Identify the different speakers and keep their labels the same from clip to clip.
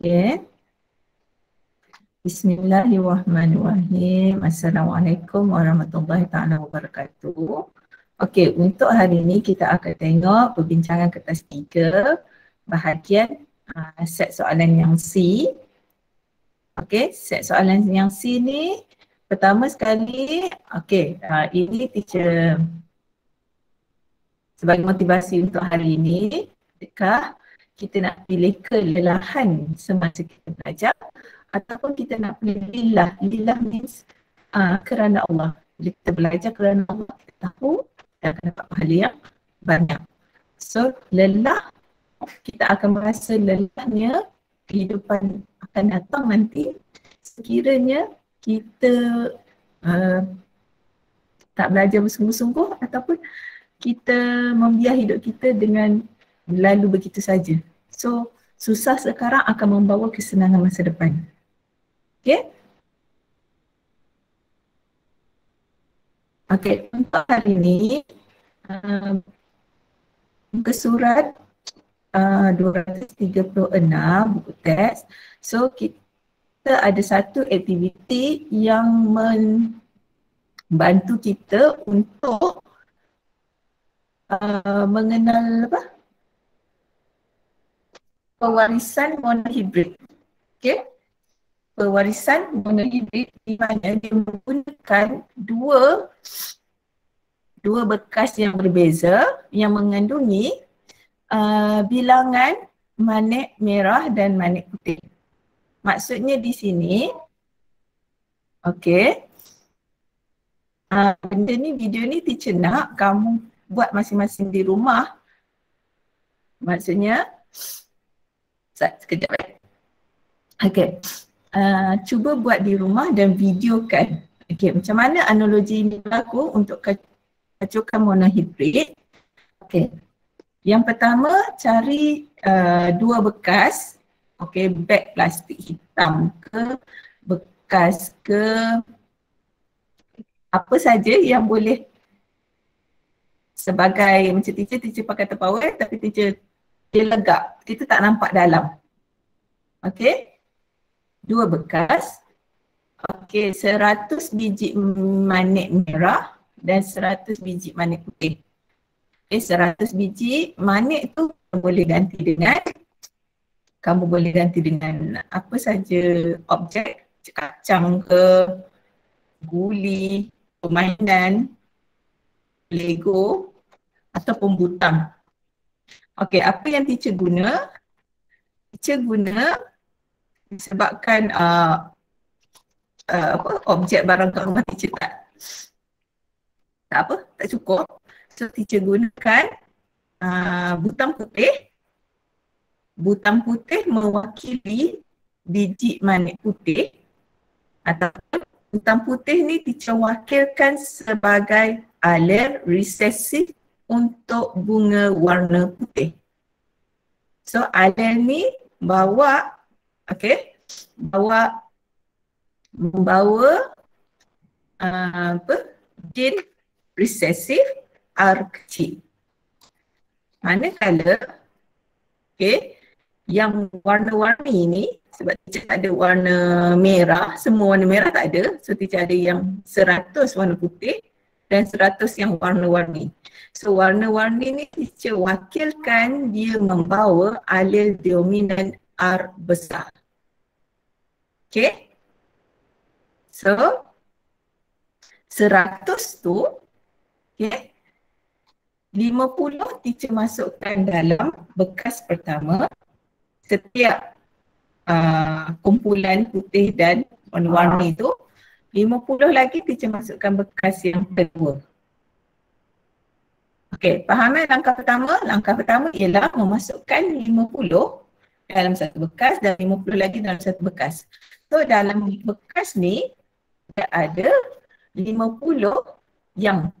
Speaker 1: Okay. Bismillahirrahmanirrahim. Assalamualaikum warahmatullahi taala wabarakatuh. Okey, untuk hari ini kita akan tengok perbincangan kertas tiga bahagian uh, set soalan yang C. Okey, set soalan yang C ni pertama sekali, okey, uh, ini teacher sebagai motivasi untuk hari ini, adakah kita nak pilih kelelahan semasa kita belajar ataupun kita nak pilih lillah. Lillah means uh, kerana Allah. Bila kita belajar kerana Allah, kita tahu kita akan dapat pahala yang banyak. So lelah, kita akan merasa lelahnya kehidupan akan datang nanti sekiranya kita uh, tak belajar bersungguh-sungguh ataupun kita membiar hidup kita dengan lalu begitu saja. So susah sekarang akan membawa kesenangan masa depan. Okay? Okay, untuk hari ini muka surat uh, 236 buku teks. So kita ada satu aktiviti yang membantu kita untuk uh, mengenal apa? Pewarisan monohibrid. Okey. Pewarisan monohibrid di mana dia menggunakan dua dua bekas yang berbeza yang mengandungi uh, bilangan manik merah dan manik putih. Maksudnya di sini okey. Uh, benda ni video ni teacher nak kamu buat masing-masing di rumah. Maksudnya sekejap eh. Okay. Uh, cuba buat di rumah dan videokan. Okay, macam mana analogi ini berlaku untuk kacukan monohibrid. Okay. Yang pertama cari uh, dua bekas. Okay, beg plastik hitam ke bekas ke apa saja yang boleh sebagai macam teacher, teacher pakai terpawai tapi teacher dia legap. Kita tak nampak dalam. Okey. Dua bekas. Okey, seratus biji manik merah dan seratus biji manik putih. Okey, seratus biji manik tu boleh ganti dengan kamu boleh ganti dengan apa saja objek kacang ke guli, permainan, lego ataupun butang Okey, apa yang teacher guna? Teacher guna disebabkan uh, uh, apa, objek barang kat rumah teacher tak tak apa, tak cukup. So teacher gunakan uh, butang putih. Butang putih mewakili biji manik putih ataupun butang putih ni teacher wakilkan sebagai alir resesif untuk bunga warna putih. So ada ni bawa, okay, bawa membawa uh, apa, gen resesif R kecil. Manakala, okay, yang warna-warni ni sebab tak ada warna merah, semua warna merah tak ada. So teacher ada yang 100 warna putih dan 100 yang warna-warni. So warna-warni ni teacher wakilkan dia membawa alil dominan R besar. Okay. So 100 tu okay, 50 teacher masukkan dalam bekas pertama setiap uh, kumpulan putih dan warna-warni tu 50 lagi teacher masukkan bekas yang kedua. Okey, faham eh langkah pertama? Langkah pertama ialah memasukkan 50 dalam satu bekas dan 50 lagi dalam satu bekas. So dalam bekas ni ada 50 yang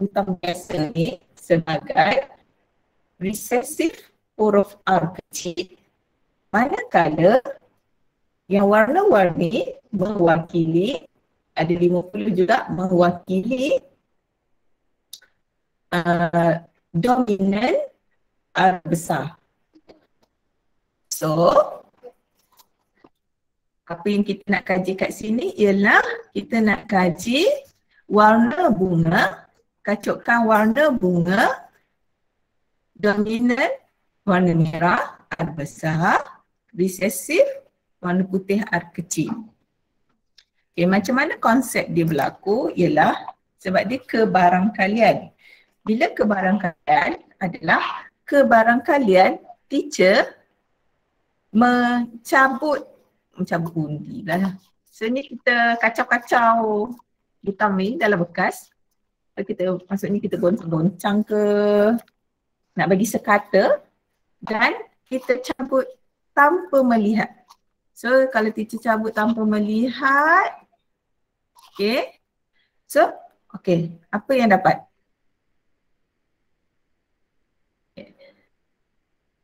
Speaker 1: utama biasa ni sebagai recessive huruf R kecil manakala yang warna-warni mewakili ada 50 juga mewakili uh, dominan R besar. So, apa yang kita nak kaji kat sini ialah kita nak kaji warna bunga, kacukkan warna bunga dominan warna merah, R besar, resesif, warna putih R kecil. Okay, macam mana konsep dia berlaku ialah sebab dia kebarangkalian. Bila kebarangkalian adalah kebarangkalian teacher mencabut mencabut undi lah. So ni kita kacau-kacau vitamin dalam bekas. Kita maksudnya kita goncang-goncang ke nak bagi sekata dan kita cabut tanpa melihat. So kalau teacher cabut tanpa melihat Okay. So, okay. Apa yang dapat?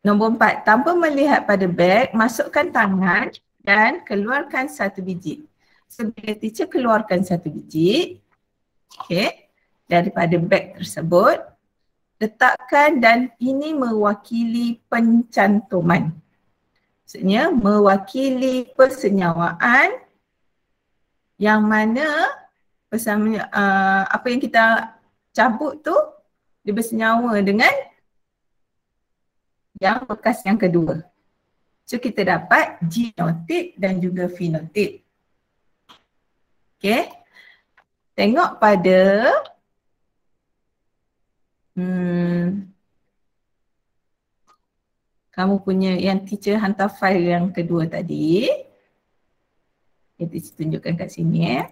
Speaker 1: Nombor empat, tanpa melihat pada beg, masukkan tangan dan keluarkan satu biji. So, bila teacher keluarkan satu biji, okay, daripada beg tersebut, letakkan dan ini mewakili pencantuman. Maksudnya, mewakili persenyawaan yang mana bersama uh, apa yang kita cabut tu dia bersenyawa dengan yang bekas yang kedua. So kita dapat genotip dan juga fenotip. Okay. Tengok pada hmm, kamu punya yang teacher hantar file yang kedua tadi. Kita tunjukkan kat sini eh.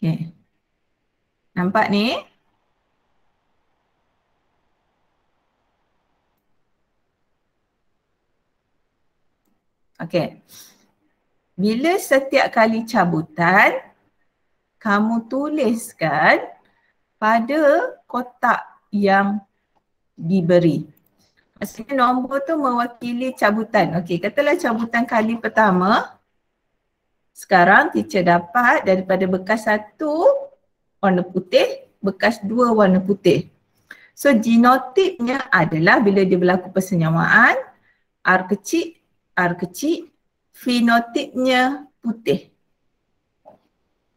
Speaker 1: Okay. Nampak ni? Okay. Bila setiap kali cabutan, kamu tuliskan pada kotak yang diberi. Maksudnya nombor tu mewakili cabutan. Okey, katalah cabutan kali pertama. Sekarang teacher dapat daripada bekas satu warna putih, bekas dua warna putih. So genotipnya adalah bila dia berlaku persenyawaan, R kecil, R kecil, fenotipnya putih.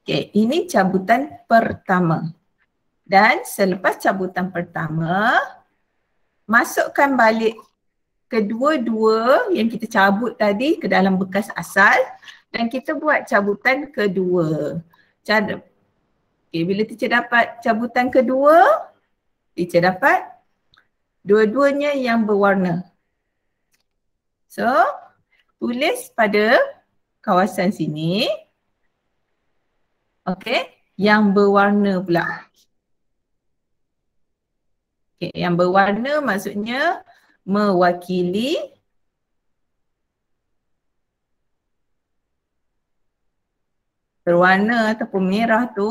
Speaker 1: Okay, ini cabutan pertama. Dan selepas cabutan pertama, masukkan balik kedua-dua yang kita cabut tadi ke dalam bekas asal dan kita buat cabutan kedua. Cara okay, bila teacher dapat cabutan kedua, teacher dapat dua-duanya yang berwarna. So, tulis pada kawasan sini. Okay, yang berwarna pula. Okay, yang berwarna maksudnya mewakili berwarna ataupun merah tu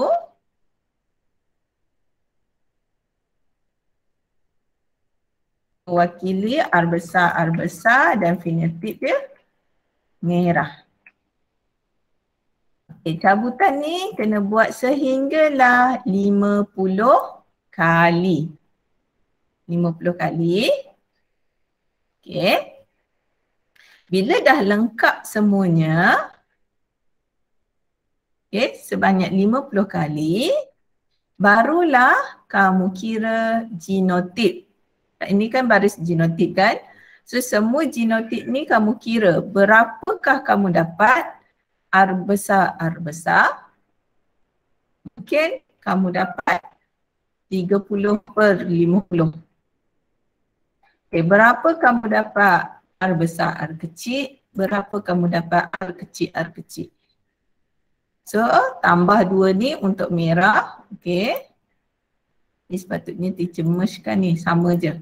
Speaker 1: mewakili R besar R besar dan fenotip dia merah. Okay, cabutan ni kena buat sehinggalah 50 kali. 50 kali. Okey. Bila dah lengkap semuanya, okey, sebanyak 50 kali, barulah kamu kira genotip. Ini kan baris genotip kan? So semua genotip ni kamu kira berapakah kamu dapat R besar R besar. Mungkin kamu dapat 30 per 50. Okay, berapa kamu dapat R besar, R kecil, berapa kamu dapat R kecil, R kecil. So, tambah dua ni untuk merah, okay. Ini sepatutnya mergekan ni, sama je.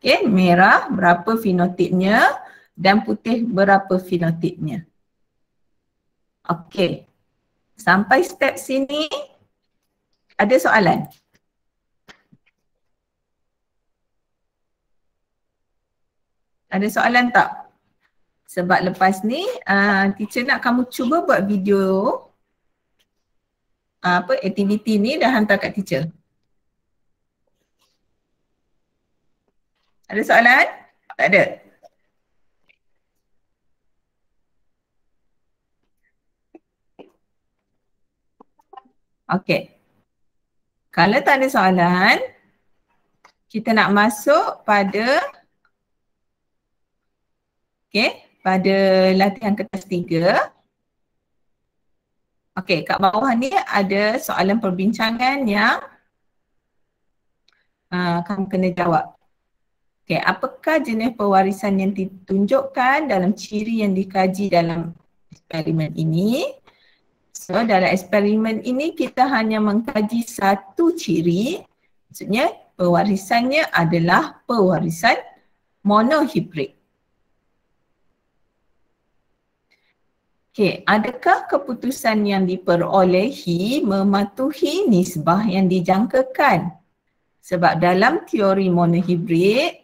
Speaker 1: Okay, merah berapa fenotipnya dan putih berapa fenotipnya. Okay, sampai step sini ada soalan? Ada soalan tak? Sebab lepas ni uh, teacher nak kamu cuba buat video uh, apa aktiviti ni dah hantar kat teacher. Ada soalan? Tak ada? Okey. Kalau tak ada soalan, kita nak masuk pada okey, pada latihan kertas tiga. Okey, kat bawah ni ada soalan perbincangan yang uh, kamu kena jawab. Okey, apakah jenis pewarisan yang ditunjukkan dalam ciri yang dikaji dalam eksperimen ini? So dalam eksperimen ini kita hanya mengkaji satu ciri, maksudnya pewarisannya adalah pewarisan monohibrid. Okay, adakah keputusan yang diperolehi mematuhi nisbah yang dijangkakan? Sebab dalam teori monohibrid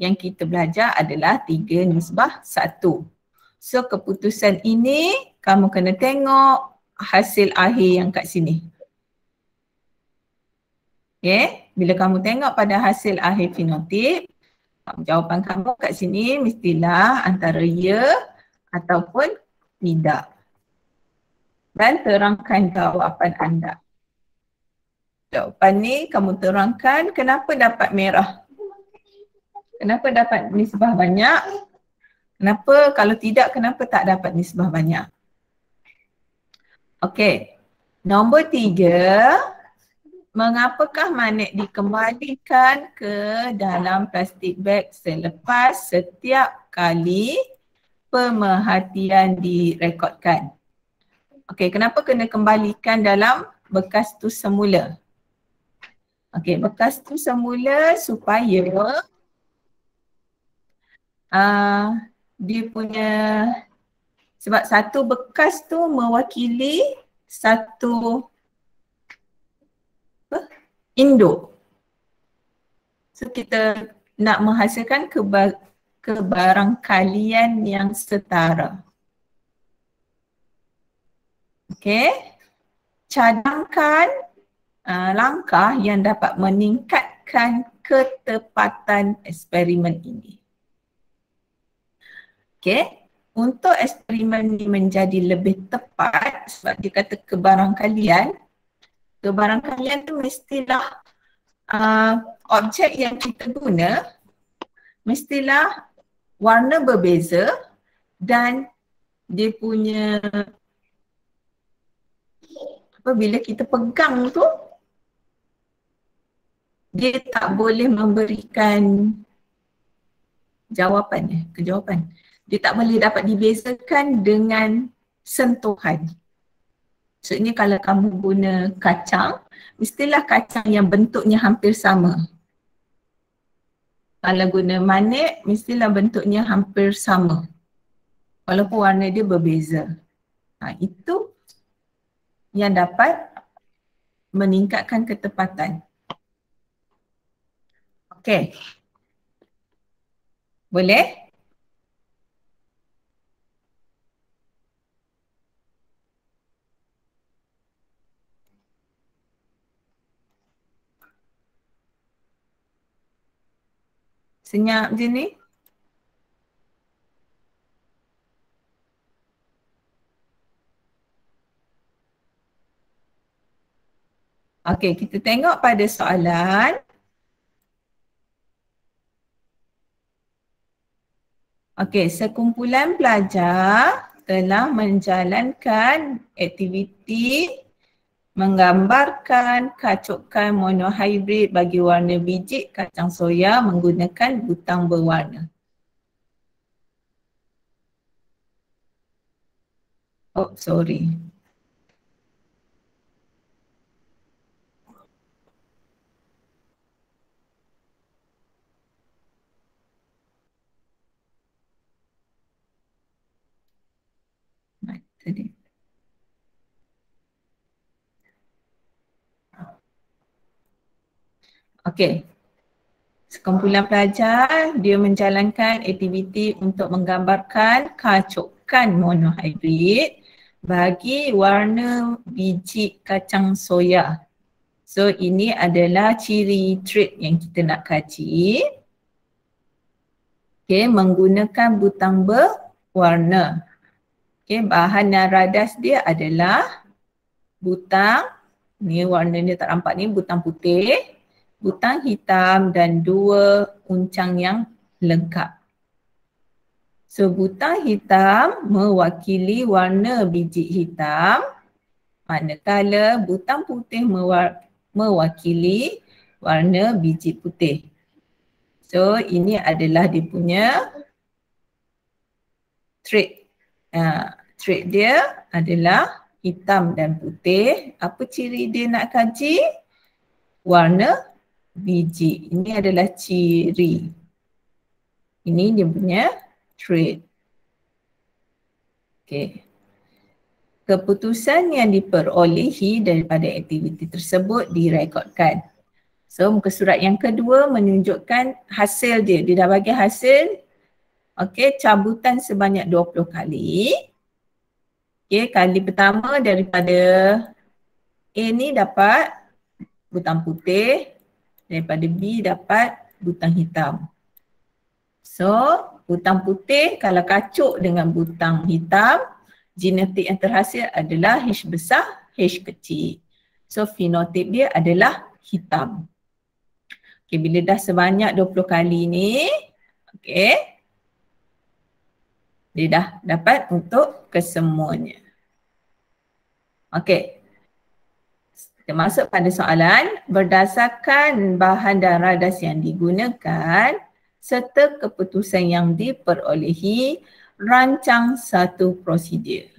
Speaker 1: yang kita belajar adalah tiga nisbah satu. So keputusan ini kamu kena tengok hasil akhir yang kat sini. Okay, bila kamu tengok pada hasil akhir fenotip, jawapan kamu kat sini mestilah antara ya ataupun tidak. Dan terangkan jawapan anda. Jawapan ni kamu terangkan kenapa dapat merah. Kenapa dapat nisbah banyak? Kenapa kalau tidak kenapa tak dapat nisbah banyak? Okey. Nombor tiga, mengapakah manik dikembalikan ke dalam plastik bag selepas setiap kali pemerhatian direkodkan? Okey, kenapa kena kembalikan dalam bekas tu semula? Okey, bekas tu semula supaya uh, dia punya sebab satu bekas tu mewakili satu apa? induk. So kita nak menghasilkan keba- kebarangkalian yang setara. Okay. Cadangkan uh, langkah yang dapat meningkatkan ketepatan eksperimen ini. Okay untuk eksperimen ini menjadi lebih tepat sebab dia kata kebarangkalian kebarangkalian tu mestilah uh, objek yang kita guna mestilah warna berbeza dan dia punya apa bila kita pegang tu dia tak boleh memberikan jawapan eh kejawapan dia tak boleh dapat dibezakan dengan sentuhan. Maksudnya kalau kamu guna kacang, mestilah kacang yang bentuknya hampir sama. Kalau guna manik, mestilah bentuknya hampir sama. Walaupun warna dia berbeza. Ha, itu yang dapat meningkatkan ketepatan. Okey. Boleh? Senyap je ni. Okey, kita tengok pada soalan. Okey, sekumpulan pelajar telah menjalankan aktiviti menggambarkan kacukan monohybrid bagi warna biji kacang soya menggunakan butang berwarna. Oh, sorry. Tadi. Okey. Sekumpulan pelajar dia menjalankan aktiviti untuk menggambarkan kacukan monohybrid bagi warna biji kacang soya. So ini adalah ciri trait yang kita nak kaji. Okay, menggunakan butang berwarna. Okay, bahan dan radas dia adalah butang, ni warna dia tak nampak ni, butang putih, butang hitam dan dua uncang yang lengkap. So butang hitam mewakili warna biji hitam manakala butang putih mewakili warna biji putih. So ini adalah dia punya trait. Uh, trait dia adalah hitam dan putih. Apa ciri dia nak kaji? Warna biji. Ini adalah ciri. Ini dia punya trait. Okay. Keputusan yang diperolehi daripada aktiviti tersebut direkodkan. So muka surat yang kedua menunjukkan hasil dia. Dia dah bagi hasil okay, cabutan sebanyak 20 kali. Okay, kali pertama daripada A ni dapat butang putih. Daripada B dapat butang hitam. So butang putih kalau kacuk dengan butang hitam, genetik yang terhasil adalah H besar, H kecil. So fenotip dia adalah hitam. Okay, bila dah sebanyak 20 kali ni, okay, dia dah dapat untuk kesemuanya. Okay. Kita masuk pada soalan. Berdasarkan bahan dan radas yang digunakan serta keputusan yang diperolehi, rancang satu prosedur.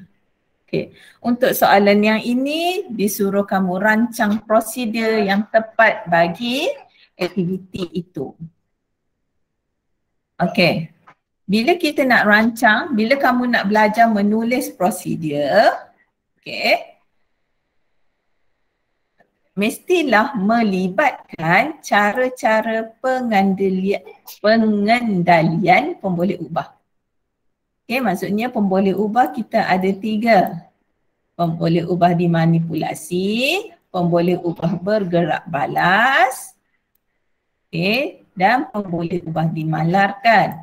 Speaker 1: Okay. Untuk soalan yang ini, disuruh kamu rancang prosedur yang tepat bagi aktiviti itu. Okay. Bila kita nak rancang, bila kamu nak belajar menulis prosedur, okay, mestilah melibatkan cara-cara pengendalian, pemboleh ubah. Okay, maksudnya pemboleh ubah kita ada tiga. Pemboleh ubah dimanipulasi, pemboleh ubah bergerak balas, Okay, dan boleh ubah dimalarkan.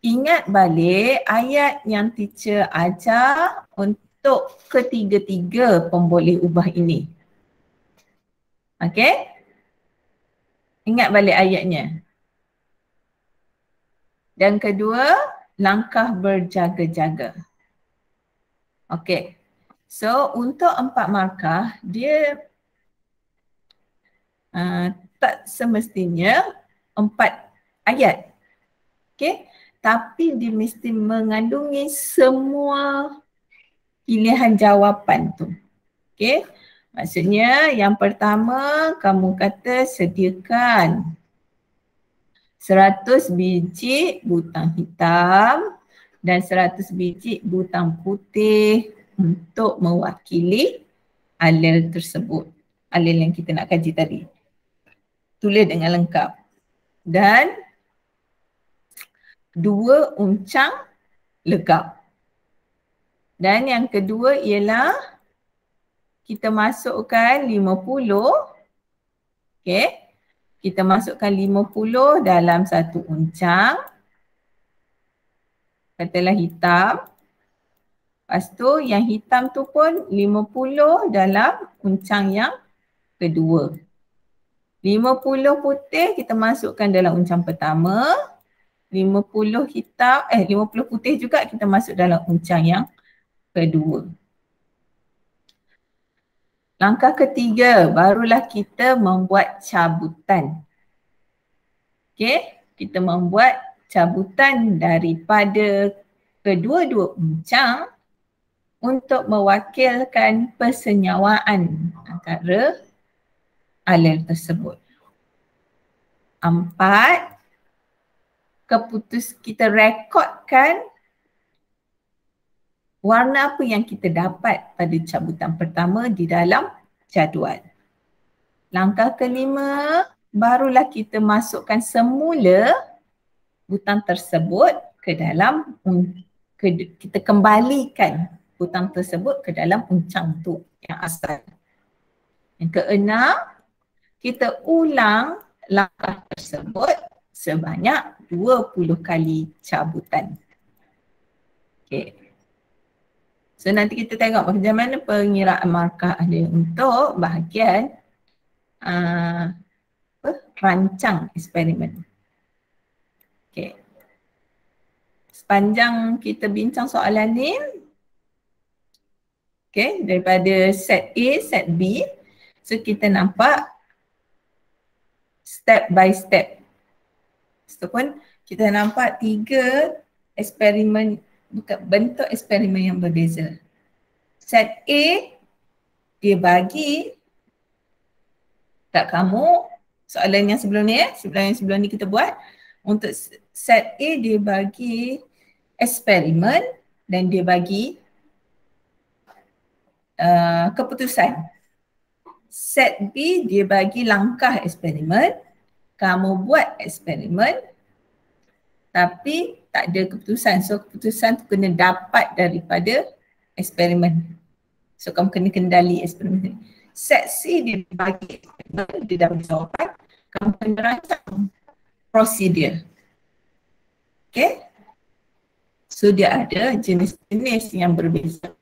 Speaker 1: Ingat balik ayat yang teacher ajar untuk ketiga-tiga pemboleh ubah ini. Okay? Ingat balik ayatnya. Dan kedua, langkah berjaga-jaga. Okay. So untuk empat markah, dia uh, tak semestinya empat ayat. Okay. Tapi dia mesti mengandungi semua pilihan jawapan tu. Okay. Maksudnya yang pertama kamu kata sediakan 100 biji butang hitam dan 100 biji butang putih untuk mewakili alel tersebut. Alel yang kita nak kaji tadi tulis dengan lengkap. Dan dua uncang legap. Dan yang kedua ialah kita masukkan 50 okay. Kita masukkan 50 dalam satu uncang. Katalah hitam. Lepas tu yang hitam tu pun 50 dalam uncang yang kedua. 50 putih kita masukkan dalam uncang pertama. 50 hitam, eh 50 putih juga kita masuk dalam uncang yang kedua. Langkah ketiga, barulah kita membuat cabutan. Okey, kita membuat cabutan daripada kedua-dua uncang untuk mewakilkan persenyawaan antara alel tersebut. Empat, keputus kita rekodkan warna apa yang kita dapat pada cabutan pertama di dalam jadual. Langkah kelima, barulah kita masukkan semula butang tersebut ke dalam ke, kita kembalikan butang tersebut ke dalam uncang tu yang asal. Yang keenam, kita ulang langkah tersebut sebanyak 20 kali cabutan. Okay. So nanti kita tengok bagaimana pengiraan markah dia untuk bahagian uh, apa? rancang eksperimen. Okay. Sepanjang kita bincang soalan ni, okay, daripada set A, set B, so kita nampak step by step. So pun kita nampak tiga eksperimen, bukan bentuk eksperimen yang berbeza. Set A, dia bagi kat kamu soalan yang sebelum ni eh, soalan yang sebelum ni kita buat. Untuk set A dia bagi eksperimen dan dia bagi uh, keputusan. Set B dia bagi langkah eksperimen. Kamu buat eksperimen tapi tak ada keputusan. So keputusan tu kena dapat daripada eksperimen. So kamu kena kendali eksperimen. Set C dia bagi dia dah jawapan. Kamu kena rancang prosedur. Okay? So dia ada jenis-jenis yang berbeza.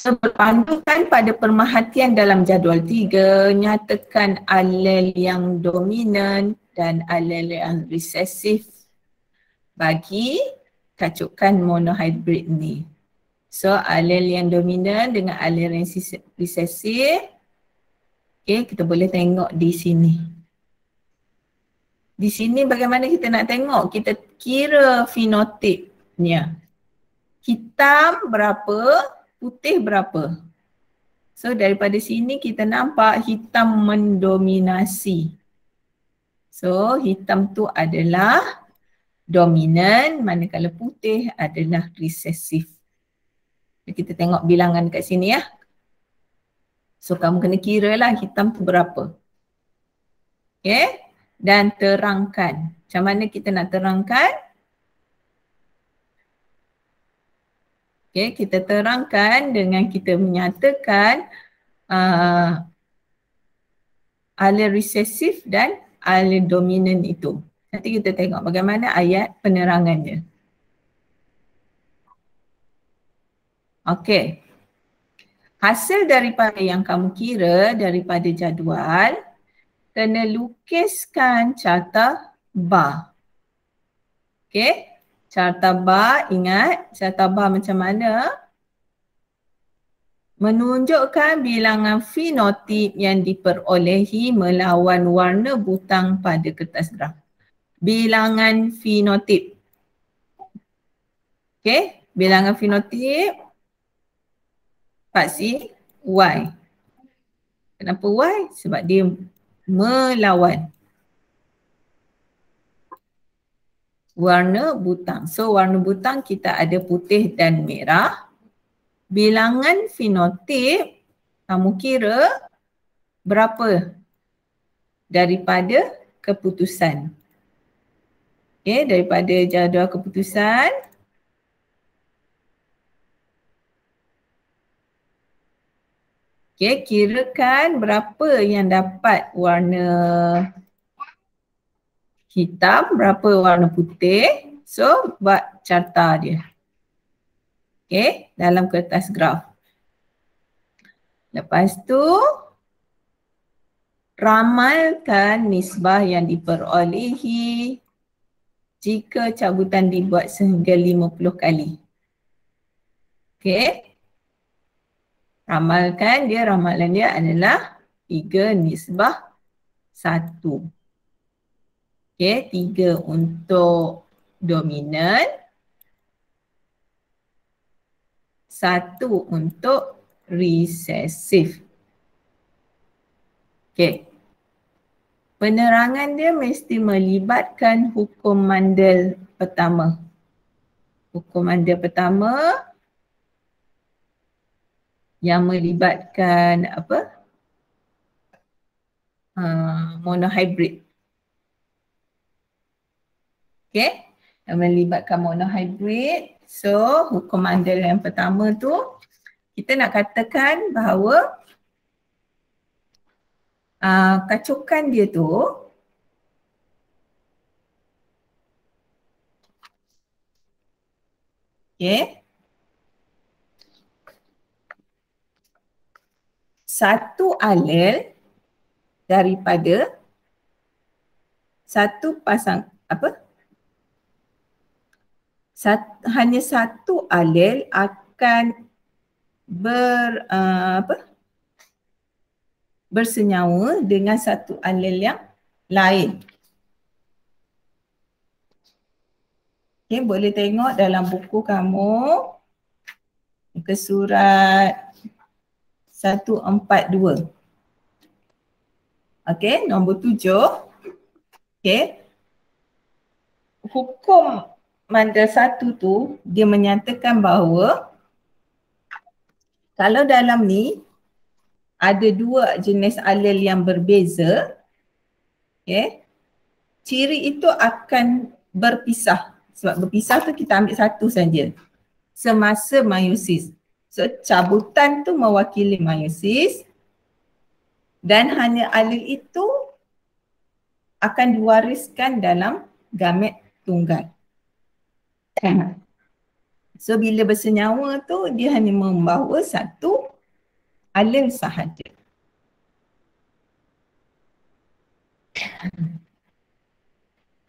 Speaker 1: So berpandukan pada perhatian dalam jadual tiga, nyatakan alel yang dominan dan alel yang resesif bagi kacukan monohybrid ni. So alel yang dominan dengan alel yang resesif, okay, kita boleh tengok di sini. Di sini bagaimana kita nak tengok? Kita kira fenotipnya. Hitam berapa, putih berapa. So daripada sini kita nampak hitam mendominasi. So hitam tu adalah dominan manakala putih adalah resesif. Kita tengok bilangan kat sini ya. So kamu kena kira lah hitam tu berapa. Okay dan terangkan. Macam mana kita nak terangkan? Okay, kita terangkan dengan kita menyatakan uh, alih resesif dan alih dominan itu. Nanti kita tengok bagaimana ayat penerangannya. Okey. Hasil daripada yang kamu kira daripada jadual, kena lukiskan carta bar. Okey. Carta bar, ingat carta bar macam mana? Menunjukkan bilangan fenotip yang diperolehi melawan warna butang pada kertas graf. Bilangan fenotip. Okey, bilangan fenotip paksi Y. Kenapa Y? Sebab dia melawan warna butang. So warna butang kita ada putih dan merah. Bilangan fenotip kamu kira berapa daripada keputusan. Okay, daripada jadual keputusan Okay, kirakan berapa yang dapat warna hitam, berapa warna putih. So, buat carta dia. Okay, dalam kertas graf. Lepas tu, ramalkan nisbah yang diperolehi jika cabutan dibuat sehingga 50 kali. Okay, ramalkan dia ramalan dia adalah 3 nisbah 1. Okey, 3 untuk dominan. 1 untuk recessive. Okey. Penerangan dia mesti melibatkan hukum mandel pertama. Hukum mandel pertama yang melibatkan apa uh, monohybrid. Okay, yang melibatkan monohybrid. So hukum andal yang pertama tu kita nak katakan bahawa Ah, uh, kacukan dia tu okay. satu alel daripada satu pasang apa Sat, hanya satu alel akan ber uh, apa bersenyawa dengan satu alel yang lain. Okay, boleh tengok dalam buku kamu ke surat 142. Okay, nombor tujuh. Okay. Hukum mandal satu tu dia menyatakan bahawa kalau dalam ni ada dua jenis alel yang berbeza, okay, ciri itu akan berpisah sebab berpisah tu kita ambil satu saja. Semasa meiosis. So cabutan tu mewakili meiosis dan hanya alel itu akan diwariskan dalam gamet tunggal. So bila bersenyawa tu dia hanya membawa satu alel sahaja.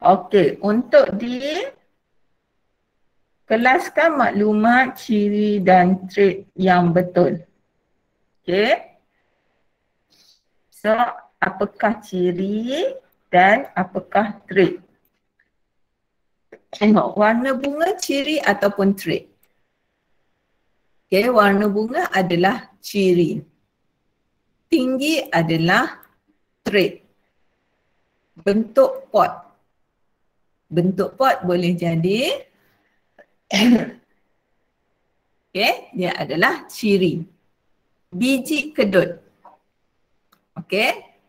Speaker 1: Okey, untuk di kelaskan maklumat ciri dan trait yang betul. Okay. So, apakah ciri dan apakah trait? Tengok, warna bunga ciri ataupun trait. Okay, warna bunga adalah ciri. Tinggi adalah trait. Bentuk pot. Bentuk pot boleh jadi okay, dia adalah ciri. Biji kedut. Okay,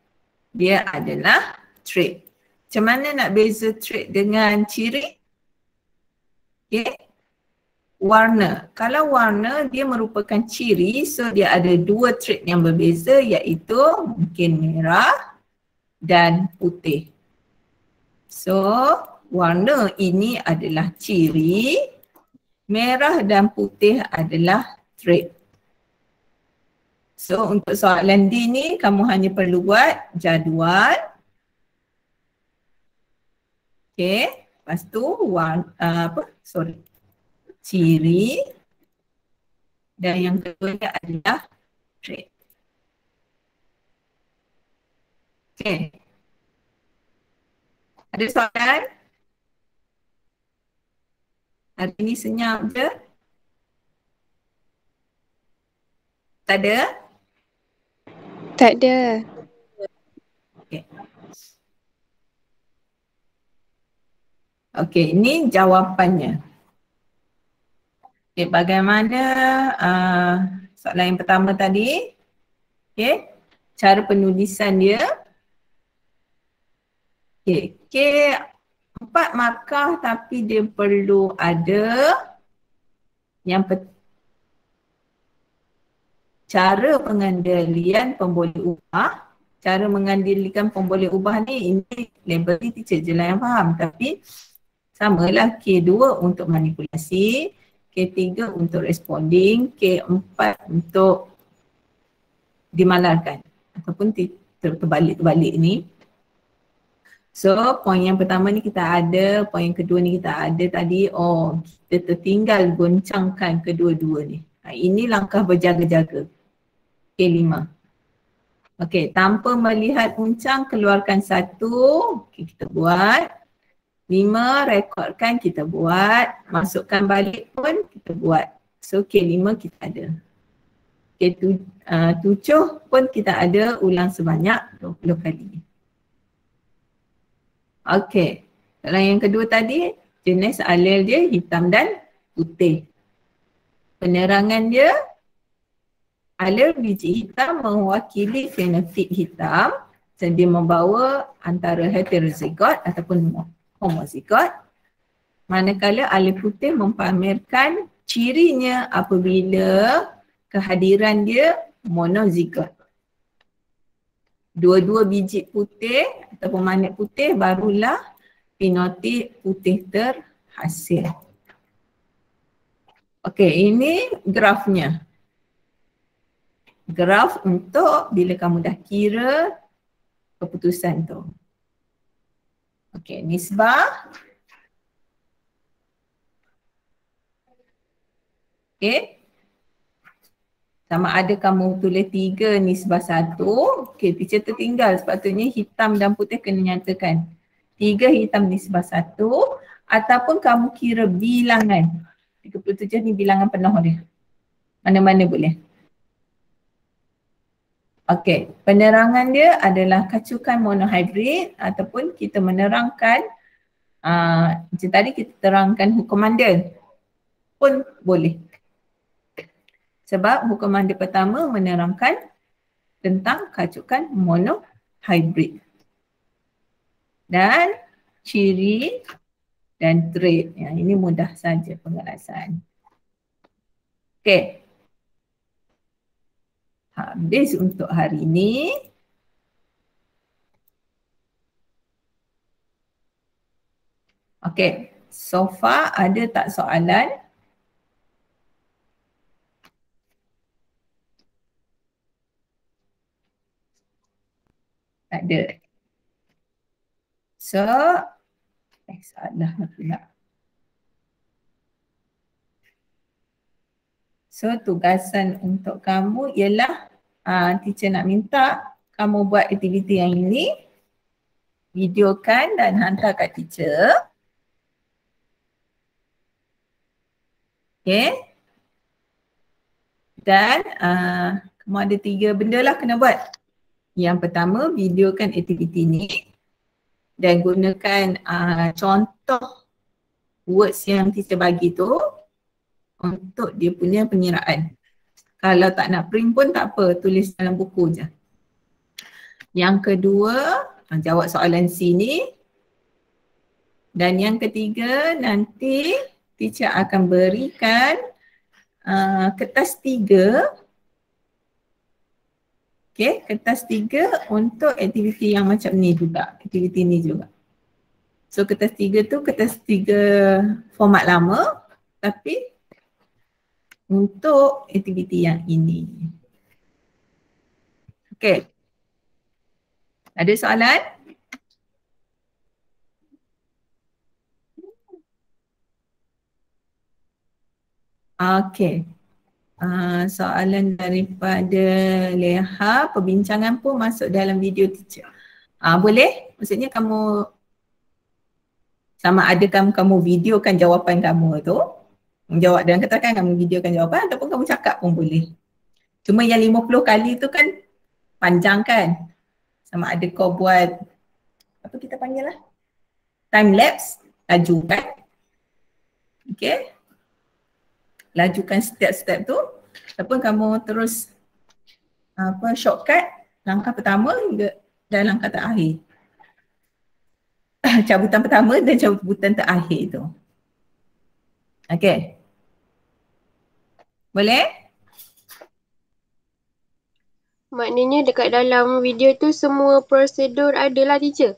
Speaker 1: dia adalah trait. Macam mana nak beza trait dengan ciri? Okay, warna. Kalau warna dia merupakan ciri, so dia ada dua trait yang berbeza iaitu mungkin merah dan putih. So, warna ini adalah ciri merah dan putih adalah trait. So untuk soalan D ni kamu hanya perlu buat jadual. Okay, lepas tu one, uh, apa, sorry, ciri dan yang kedua adalah trait. Okay. Ada soalan? Hari ni senyap je? Tak ada?
Speaker 2: Tak ada.
Speaker 1: Okay. Okay, ini jawapannya. Okay, bagaimana uh, soalan yang pertama tadi? Okay, cara penulisan dia. Okay, okay empat markah tapi dia perlu ada yang pe- cara pengendalian pemboleh ubah cara mengendalikan pemboleh ubah ni ini label ni teacher je lah yang faham tapi samalah K2 untuk manipulasi K3 untuk responding K4 untuk dimalarkan ataupun terbalik-terbalik ni So poin yang pertama ni kita ada, poin yang kedua ni kita ada tadi, oh kita tertinggal goncangkan kedua-dua ni. Ha, ini langkah berjaga-jaga. Okay lima. Okay tanpa melihat uncang keluarkan satu, okay, kita buat. Lima rekodkan kita buat, masukkan balik pun kita buat. So okay lima kita ada. Okay tu, uh, tujuh pun kita ada ulang sebanyak 20 kali. Okey. Kalau yang kedua tadi, jenis alel dia hitam dan putih. Penerangan dia, alel biji hitam mewakili fenotip hitam dan dia membawa antara heterozigot ataupun homozigot. Manakala alel putih mempamerkan cirinya apabila kehadiran dia monozigot dua-dua biji putih ataupun manik putih barulah fenotip putih terhasil. Okey, ini grafnya. Graf untuk bila kamu dah kira keputusan tu. Okey, nisbah. Okey. Sama ada kamu tulis tiga nisbah satu. Okey, teacher tertinggal sepatutnya hitam dan putih kena nyatakan. Tiga hitam nisbah satu ataupun kamu kira bilangan. 37 ni bilangan penuh dia. Mana-mana boleh. Okey, penerangan dia adalah kacukan monohybrid ataupun kita menerangkan uh, macam tadi kita terangkan hukum mandel pun boleh. Sebab hukum mandel pertama menerangkan tentang kacukan monohybrid. Dan ciri dan trade. Ya, ini mudah saja pengelasan. Okey. Habis untuk hari ini. Okey. So far ada tak soalan? Tak ada. So, Eh salah pula. So tugasan untuk kamu ialah uh, teacher nak minta kamu buat aktiviti yang ini. Videokan dan hantar kat teacher. Okay. Dan uh, kamu ada tiga benda lah kena buat. Yang pertama videokan aktiviti ni dan gunakan uh, contoh words yang kita bagi tu untuk dia punya penyeraan. Kalau tak nak print pun tak apa, tulis dalam buku je. Yang kedua, uh, jawab soalan C ni. Dan yang ketiga, nanti teacher akan berikan uh, kertas tiga Okay, kertas tiga untuk aktiviti yang macam ni juga, aktiviti ni juga. So kertas tiga tu kertas tiga format lama tapi untuk aktiviti yang ini. Okay. Ada soalan? Okay. Uh, soalan daripada Leha, perbincangan pun masuk dalam video teacher. Uh, boleh? Maksudnya kamu sama ada kamu, kamu videokan jawapan kamu tu jawab dan katakan kamu videokan jawapan ataupun kamu cakap pun boleh. Cuma yang 50 kali tu kan panjang kan. Sama ada kau buat apa kita panggil lah time lapse laju kan. Okay lajukan step-step tu ataupun kamu terus apa shortcut langkah pertama hingga dan langkah terakhir. cabutan pertama dan cabutan terakhir tu. Okay. Boleh?
Speaker 2: Maknanya dekat dalam video tu semua prosedur ada lah teacher?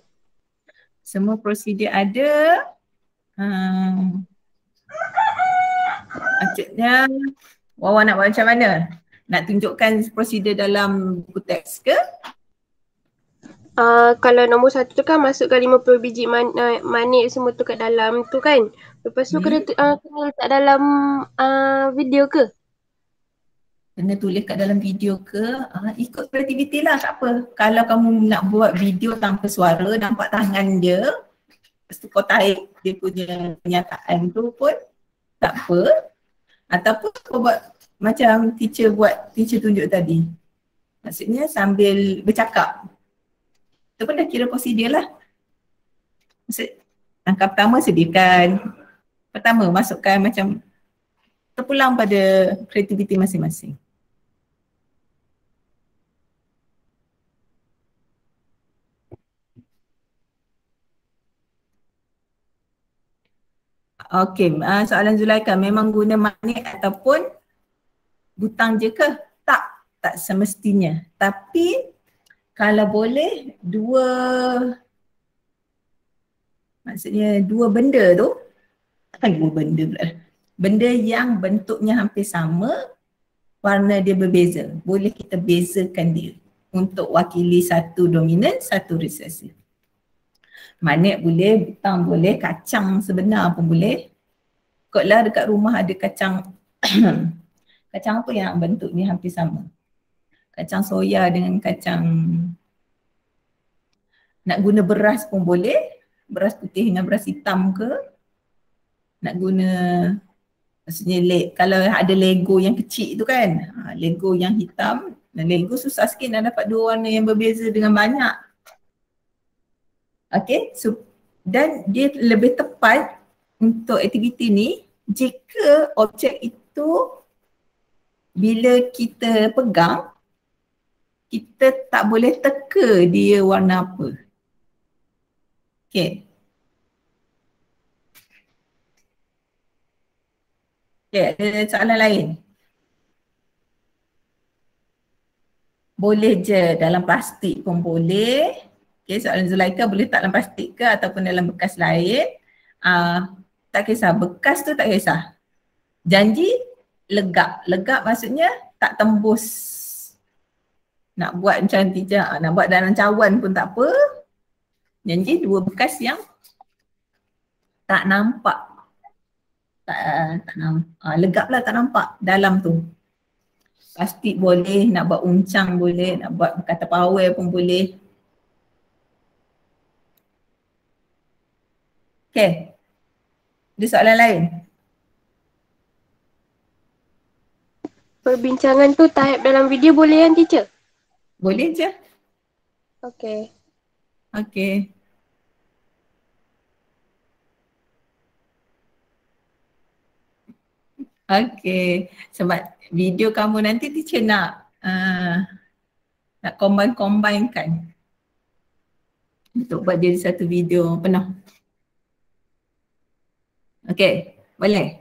Speaker 1: Semua prosedur ada. Hmm. Maksudnya Wawa nak buat macam mana? Nak tunjukkan prosedur dalam buku teks ke?
Speaker 2: Uh, kalau nombor satu tu kan masukkan 50 biji man, uh, manik semua tu kat dalam tu kan. Lepas tu hmm. kena, uh, kena letak dalam uh, video ke?
Speaker 1: Kena tulis kat dalam video ke? Uh, ikut kreativiti lah tak apa. Kalau kamu nak buat video tanpa suara, nampak tangan dia. Lepas tu kau tarik dia punya kenyataan tu pun tak apa ataupun kau buat macam teacher buat teacher tunjuk tadi. Maksudnya sambil bercakap. Itu pun dah kira prosedur lah. Maksud, langkah pertama sediakan. Pertama masukkan macam terpulang pada kreativiti masing-masing. Okey, uh, soalan Zulaika memang guna magnet ataupun butang je ke? Tak, tak semestinya. Tapi kalau boleh dua maksudnya dua benda tu kan dua benda pula. benda yang bentuknya hampir sama, warna dia berbeza. Boleh kita bezakan dia untuk wakili satu dominan, satu resesif. Manik boleh, butang boleh, kacang sebenar pun boleh. Kotlah dekat rumah ada kacang, kacang apa yang bentuknya hampir sama. Kacang soya dengan kacang, nak guna beras pun boleh. Beras putih dengan beras hitam ke. Nak guna Maksudnya le, kalau ada Lego yang kecil tu kan, ha, Lego yang hitam dan Lego susah sikit nak dapat dua warna yang berbeza dengan banyak. Okay, so dan dia lebih tepat untuk aktiviti ni jika objek itu bila kita pegang kita tak boleh teka dia warna apa. Okay, Okay, ada soalan lain? Boleh je dalam plastik pun boleh. Okay, soalan Zulaika boleh tak dalam plastik ke ataupun dalam bekas lain. Uh, tak kisah, bekas tu tak kisah. Janji legap. Legap maksudnya tak tembus. Nak buat macam tijak, nak buat dalam cawan pun tak apa. Janji dua bekas yang tak nampak tak, tak nampak, uh, legap lah tak nampak dalam tu. Plastik boleh, nak buat uncang boleh, nak buat kata power pun boleh. Okay. Ada soalan lain?
Speaker 2: Perbincangan tu type dalam video boleh kan teacher?
Speaker 1: Boleh je.
Speaker 2: Okay.
Speaker 1: Okay. Okay, sebab video kamu nanti teacher nak uh, nak combine-combinekan untuk buat jadi satu video penuh. Okay, boleh?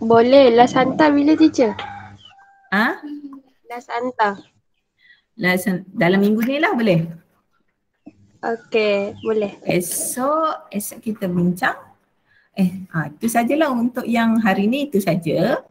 Speaker 2: Boleh, last hantar bila teacher?
Speaker 1: Ha?
Speaker 2: Last hantar.
Speaker 1: Last, dalam minggu ni lah boleh?
Speaker 2: Okay, boleh.
Speaker 1: Esok, esok kita bincang Eh, ha, itu sajalah untuk yang hari ni itu saja.